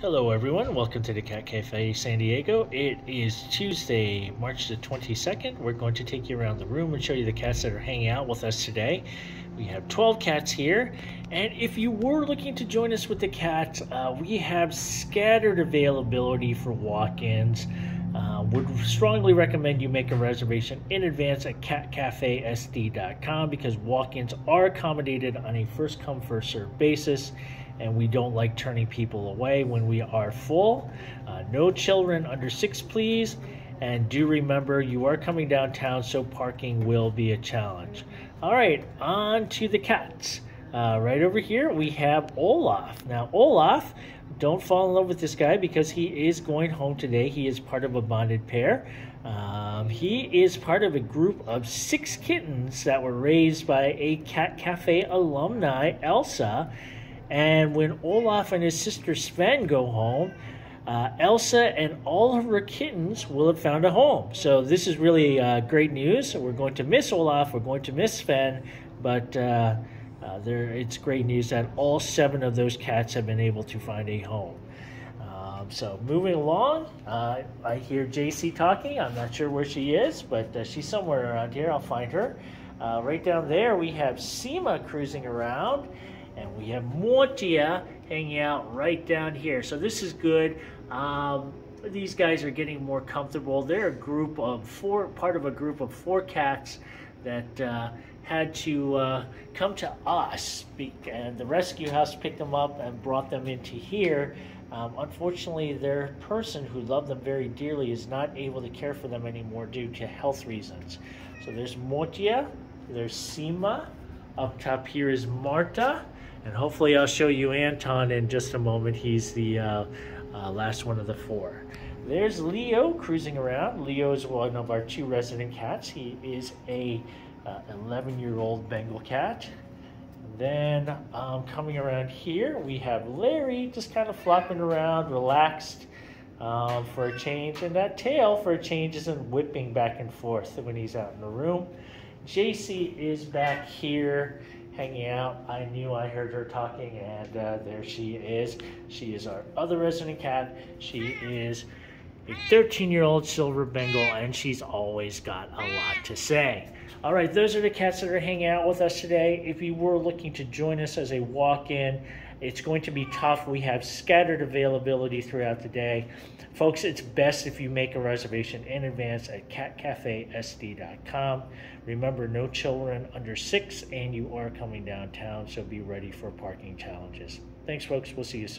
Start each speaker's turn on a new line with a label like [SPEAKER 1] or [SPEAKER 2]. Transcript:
[SPEAKER 1] Hello, everyone. Welcome to the Cat Cafe San Diego. It is Tuesday, March the 22nd. We're going to take you around the room and show you the cats that are hanging out with us today. We have 12 cats here, and if you were looking to join us with the cats, uh, we have scattered availability for walk ins. Uh, would strongly recommend you make a reservation in advance at catcafesd.com because walk ins are accommodated on a first come, first served basis and we don't like turning people away when we are full. Uh, no children under six, please. And do remember, you are coming downtown, so parking will be a challenge. All right, on to the cats. Uh, right over here, we have Olaf. Now, Olaf, don't fall in love with this guy because he is going home today. He is part of a bonded pair. Um, he is part of a group of six kittens that were raised by a Cat Cafe alumni, Elsa and when Olaf and his sister Sven go home, uh, Elsa and all of her kittens will have found a home. So this is really uh, great news. We're going to miss Olaf, we're going to miss Sven, but uh, uh, there, it's great news that all seven of those cats have been able to find a home. Um, so moving along, uh, I hear Jacey talking. I'm not sure where she is, but uh, she's somewhere around here. I'll find her. right down there, we have Sima cruising around and we have Motya hanging out right down here. So this is good. Um, these guys are getting more comfortable. They're a group of four, part of a group of four cats that uh, had to uh, come to us, and the rescue house picked them up and brought them into here. Um, unfortunately, their person who loved them very dearly is not able to care for them anymore due to health reasons. So there's Motya, there's Sima, up top here is Marta, and hopefully I'll show you Anton in just a moment. He's the uh, uh, last one of the four. There's Leo cruising around. Leo is one of our two resident cats. He is a 11-year-old uh, Bengal cat. Then um, coming around here, we have Larry just kind of flopping around, relaxed um, for a change. And that tail, for a change, isn't whipping back and forth when he's out in the room. Jacey is back here hanging out. I knew I heard her talking, and uh, there she is. She is our other resident cat. She is a 13 year old silver Bengal, and she's always got a lot to say. All right, those are the cats that are hanging out with us today. If you were looking to join us as a walk in, it's going to be tough. We have scattered availability throughout the day. Folks, it's best if you make a reservation in advance at catcafesd.com. Remember, no children under six, and you are coming downtown, so be ready for parking challenges. Thanks, folks. We'll see you soon.